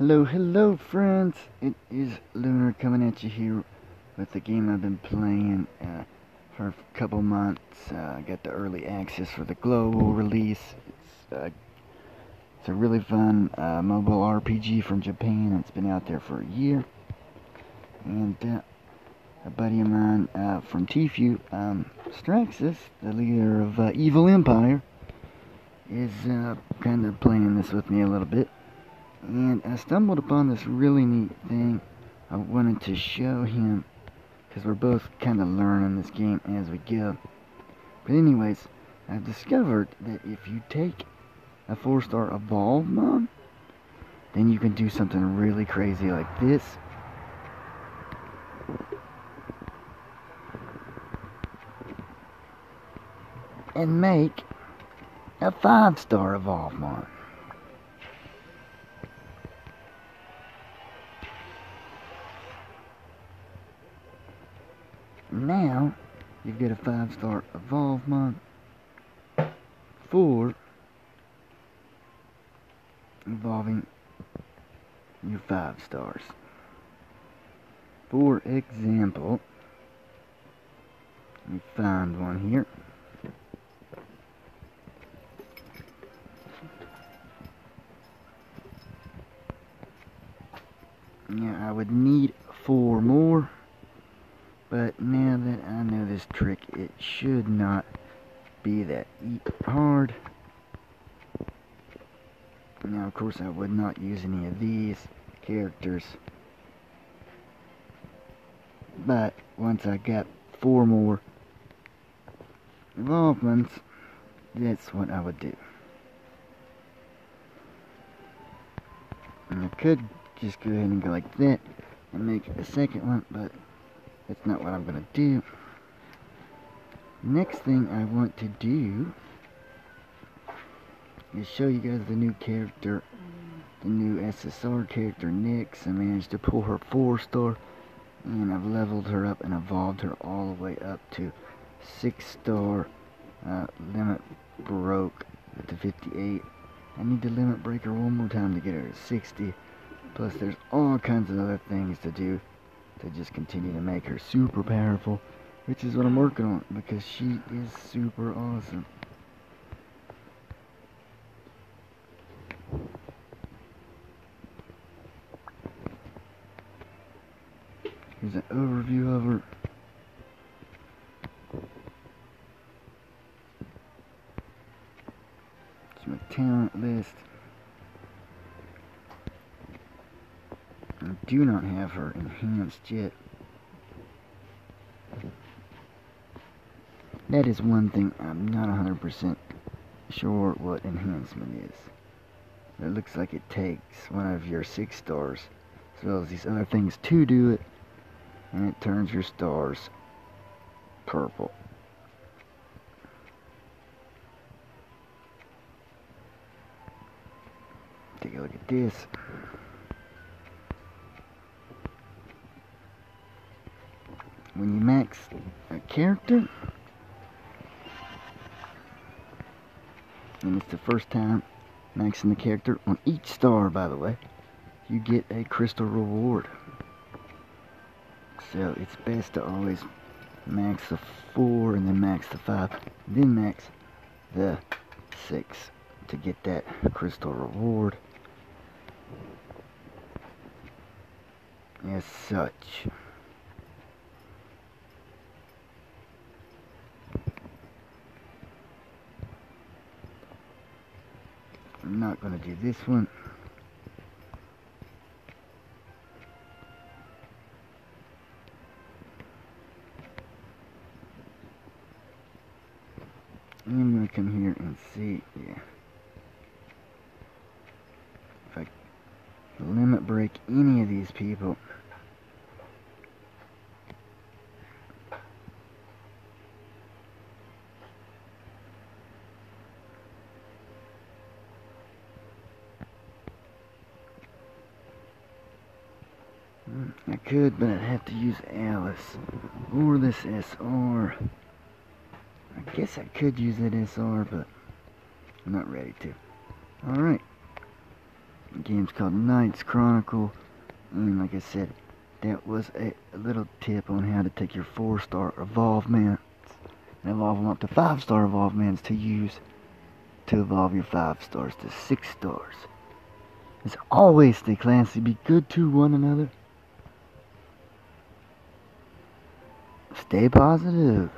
Hello, hello, friends. It is Lunar coming at you here with the game I've been playing uh, for a couple months. Uh, I got the early access for the global release. It's, uh, it's a really fun uh, mobile RPG from Japan. It's been out there for a year. And uh, a buddy of mine uh, from TFEW, um, Straxus, the leader of Evil Empire, is kind of playing this with me a little bit and I stumbled upon this really neat thing I wanted to show him because we're both kind of learning this game as we go. But anyways, I've discovered that if you take a four-star Evolvemon, then you can do something really crazy like this. And make a five-star Evolvemon. Now, you get a five star Evolvemon for evolving your five stars. For example, let me find one here. Yeah, I would need four more. But now that I know this trick, it should not be that hard. Now, of course, I would not use any of these characters. But once I got four more evolvemons, that's what I would do. And I could just go ahead and go like that and make a second one, but that's not what I'm going to do. Next thing I want to do is show you guys the new character, the new SSR character, Nix. I managed to pull her 4-star, and I've leveled her up and evolved her all the way up to 6-star. Uh, limit broke at the 58. I need to limit break her one more time to get her to 60. Plus, there's all kinds of other things to do to just continue to make her super powerful, which is what I'm working on because she is super awesome. Here's an overview of her. It's my talent list. I do not have her enhanced yet. That is one thing I'm not 100% sure what enhancement is. It looks like it takes one of your six stars, as well as these other things to do it, and it turns your stars purple. Take a look at this. When you max a character, and it's the first time maxing the character on each star, by the way, you get a crystal reward. So it's best to always max the 4 and then max the 5, then max the 6 to get that crystal reward. As such. Not going to do this one. I'm going to come here and see, yeah. If I limit break any of these people. I could, but I'd have to use Alice. Or this SR. I guess I could use that SR, but I'm not ready to. Alright. The game's called Knights Chronicle. And like I said, that was a, a little tip on how to take your four star evolvemons and evolve them up to five star evolvemons to use to evolve your five stars to six stars. As always, stay classy, be good to one another. Stay positive.